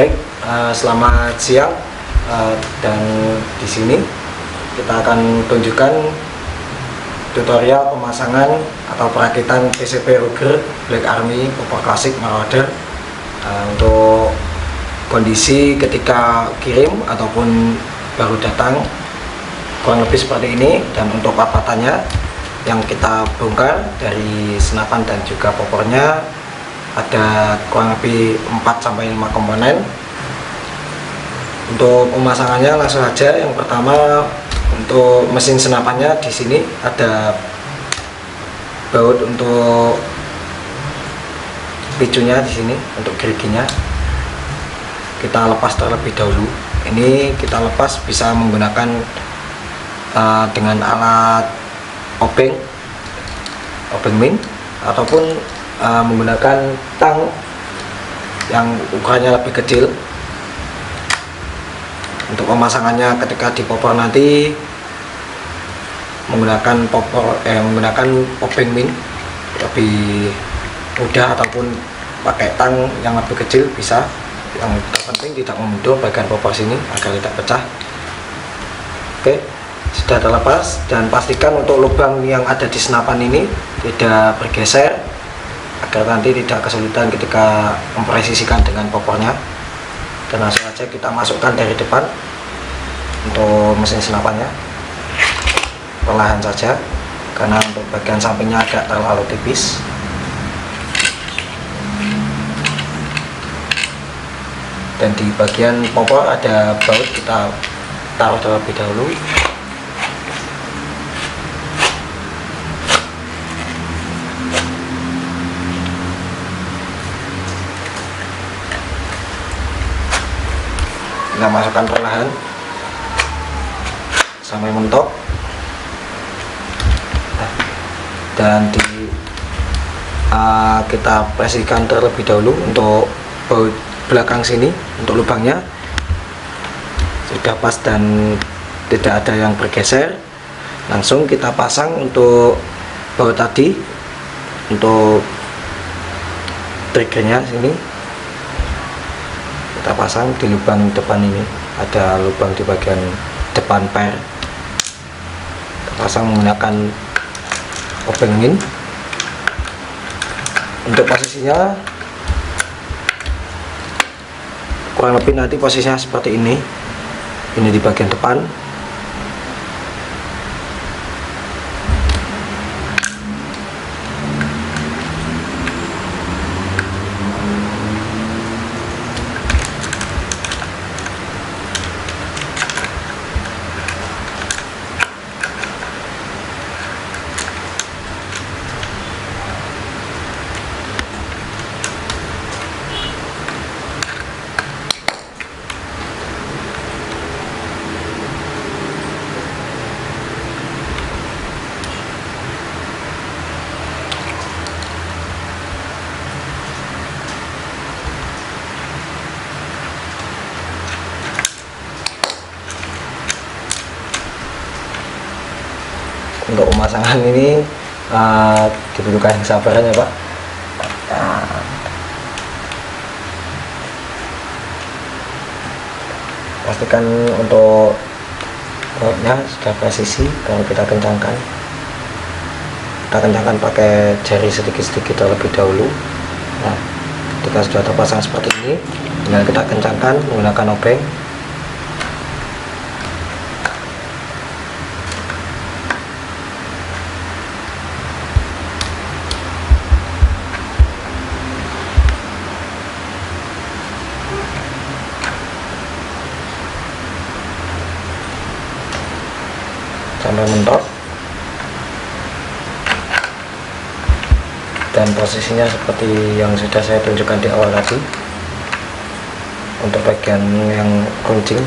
Baik, uh, selamat siang uh, dan di sini kita akan tunjukkan tutorial pemasangan atau perakitan PCB Ruger Black Army Popor Classic Marauder uh, untuk kondisi ketika kirim ataupun baru datang kurang lebih seperti ini. Dan untuk papatannya yang kita bongkar dari senapan dan juga popornya ada kurang lebih 4 sampai 5 komponen. Untuk pemasangannya langsung aja yang pertama untuk mesin senapannya di sini ada baut untuk picunya di sini untuk geriginya. Kita lepas terlebih dahulu. Ini kita lepas bisa menggunakan uh, dengan alat obeng obeng min ataupun uh, menggunakan tang yang ukurannya lebih kecil. Untuk pemasangannya ketika dipopor nanti menggunakan popor eh menggunakan obeng min lebih mudah ataupun pakai tang yang lebih kecil bisa. Yang terpenting tidak membentur bagian popor sini agar tidak pecah. Oke sudah terlepas dan pastikan untuk lubang yang ada di senapan ini tidak bergeser agar nanti tidak kesulitan ketika mempresisikan dengan popornya dan langsung saja kita masukkan dari depan untuk mesin senapannya. Perlahan saja karena untuk bagian sampingnya agak terlalu tipis. Dan di bagian popor ada baut kita taruh terlebih dahulu kita masukkan perlahan. Sampai mentok. Dan di uh, kita presikan terlebih dahulu untuk baut belakang sini untuk lubangnya. Sudah pas dan tidak ada yang bergeser. Langsung kita pasang untuk baut tadi untuk triggernya sini kita pasang di lubang depan ini. Ada lubang di bagian depan per kita pasang menggunakan obeng min. Untuk posisinya kurang lebih nanti posisinya seperti ini. Ini di bagian depan untuk pemasangan ini uh, dibutuhkan kesabaran ya Pak? Pastikan untuk bautnya sudah presisi kalau kita kencangkan. Kita kencangkan pakai jari sedikit-sedikit terlebih dahulu. Nah ketika sudah terpasang seperti ini tinggal kita kencangkan menggunakan obeng sampai mentok. Dan posisinya seperti yang sudah saya tunjukkan di awal tadi untuk bagian yang runcing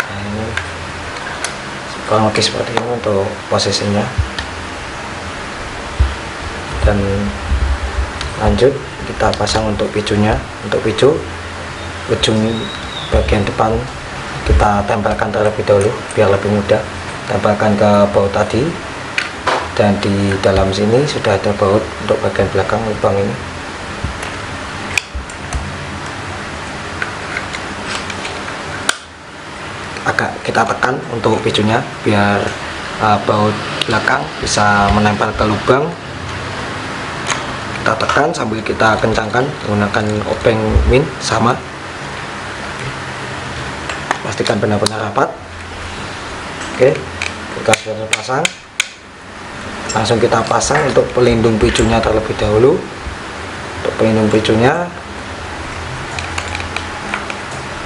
nah ini kurang lebih seperti ini untuk posisinya. Dan lanjut kita pasang untuk picunya untuk picu ujung bagian depan kita tempelkan terlebih dahulu biar lebih mudah. Tempelkan ke baut tadi dan di dalam sini sudah ada baut untuk bagian belakang lubang ini. Agak kita tekan untuk picunya biar uh, baut belakang bisa menempel ke lubang. Kita tekan sambil kita kencangkan menggunakan obeng min sama pastikan benar-benar rapat. Oke kita sudah pasang langsung kita pasang untuk pelindung picunya terlebih dahulu. Untuk pelindung picunya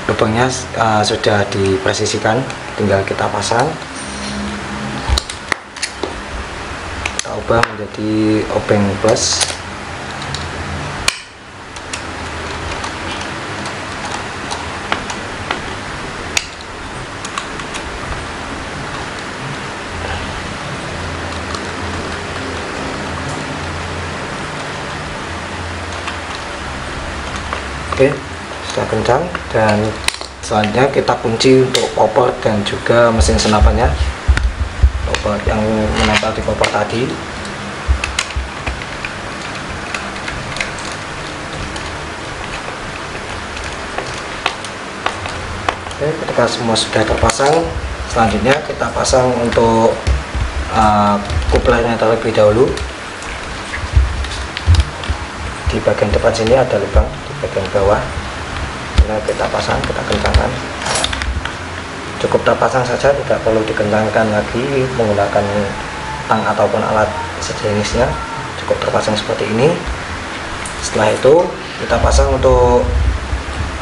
lubangnya uh, sudah dipresisikan. Tinggal kita pasang. Kita ubah menjadi obeng plus Oke, sudah kencang dan selanjutnya kita kunci untuk popor dan juga mesin senapannya. Popor yang menempel di popor tadi. Oke, ketika semua sudah terpasang, selanjutnya kita pasang untuk uh, kuplernya terlebih dahulu di bagian depan sini ada lubang di bagian bawah. Nah kita pasang kita kencangkan. Cukup terpasang saja tidak perlu dikencangkan lagi menggunakan tang ataupun alat sejenisnya. Cukup terpasang seperti ini. Setelah itu kita pasang untuk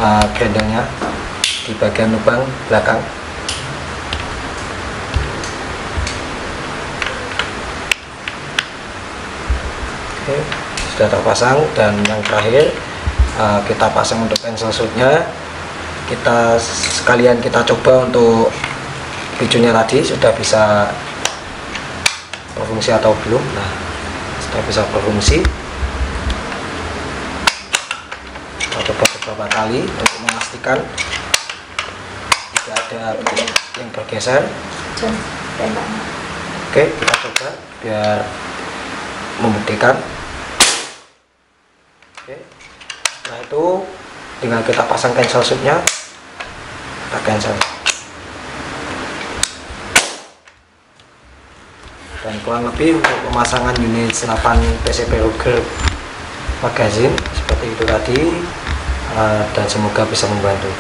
uh, grendelnya di bagian lubang belakang. Oke. okay sudah terpasang dan yang terakhir uh, kita pasang untuk cancel shootnya. Kita sekalian kita coba untuk picunya tadi sudah bisa berfungsi atau belum. Nah sudah bisa berfungsi. Kita coba beberapa kali untuk memastikan tidak ada yang bergeser. Oke kita coba biar membuktikan Oke. Nah itu tinggal kita pasang cancel shootnya, kita cancel. Dan kurang lebih untuk pemasangan unit senapan PCP Ruger magazine seperti itu tadi uh, dan semoga bisa membantu.